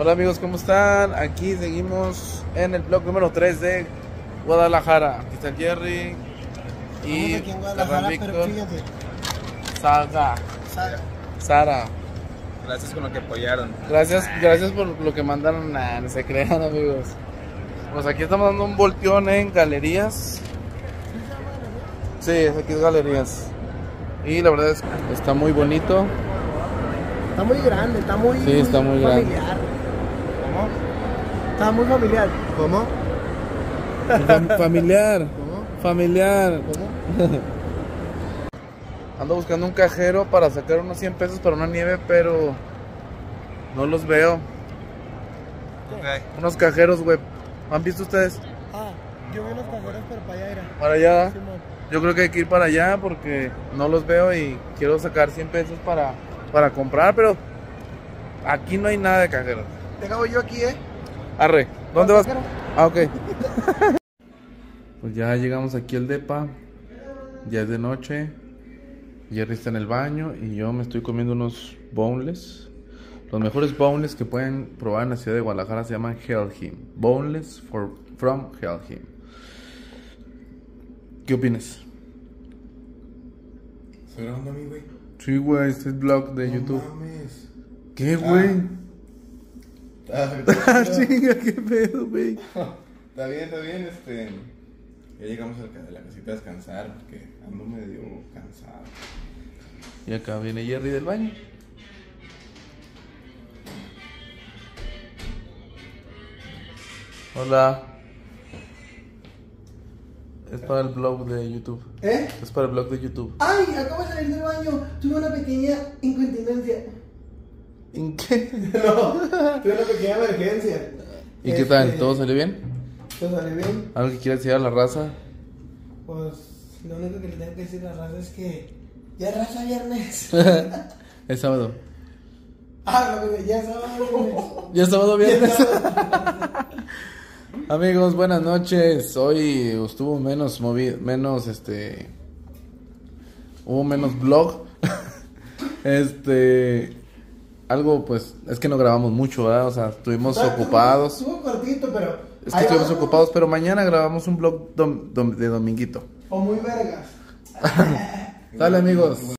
Hola amigos, ¿cómo están? Aquí seguimos en el blog número 3 de Guadalajara. Aquí está el Jerry y aquí en Guadalajara, Ferran pero Víctor, fíjate, Saga, Sara, Sara. Gracias con lo que apoyaron. Gracias, gracias por lo que mandaron. Nah, no se crean amigos. Pues aquí estamos dando un volteón en galerías. Sí, aquí es galerías. Y la verdad es que está muy bonito. está muy grande, está muy, Sí, está muy grande. ¿Cómo? Está muy familiar. ¿Cómo? Fam- familiar. ¿Cómo? Familiar. ¿Cómo? Ando buscando un cajero para sacar unos 100 pesos para una nieve, pero no los veo. Unos cajeros, güey. ¿Han visto ustedes? Ah, yo vi unos cajeros, pero para allá era. Para allá. Simón. Yo creo que hay que ir para allá porque no los veo y quiero sacar 100 pesos para, para comprar, pero aquí no hay nada de cajeros. Deja voy yo aquí, ¿eh? Arre, ¿dónde vas? Ah, ok. pues ya llegamos aquí al DEPA. Ya es de noche. Jerry está en el baño y yo me estoy comiendo unos boneless. Los mejores boneless que pueden probar en la ciudad de Guadalajara se llaman Helheim. Boneless for, from Helheim. ¿Qué opinas? ¿Estoy grabando a mí, güey? Sí, güey, este es blog de YouTube. mames. ¿Qué, güey? Ah, Ah, chinga, qué pedo, güey. Está bien, está bien, este. Ya llegamos a la, ca- a la casita a descansar porque ando medio cansado. Y acá viene Jerry del baño. Hola. Es para el blog de YouTube. ¿Eh? Es para el blog de YouTube. Ay, acabo de salir del baño. Tuve una pequeña incontinencia. ¿En qué? No, tuve una pequeña emergencia. ¿Y qué tal? Este, ¿Todo salió bien? ¿Todo salió bien? ¿Algo que quieras decir a la raza? Pues lo único que le tengo que decir a la raza es que ya es raza viernes. es sábado. ah, que ya sábado viernes. ¿Ya es sábado viernes? Amigos, buenas noches. Hoy estuvo menos movido, menos este. Hubo menos vlog. este. Algo, pues, es que no grabamos mucho, ¿verdad? O sea, estuvimos ocupados. Estuvo cortito, pero. Es que estuvimos vamos. ocupados, pero mañana grabamos un vlog dom- dom- de dominguito. O muy vergas. Dale, amigos.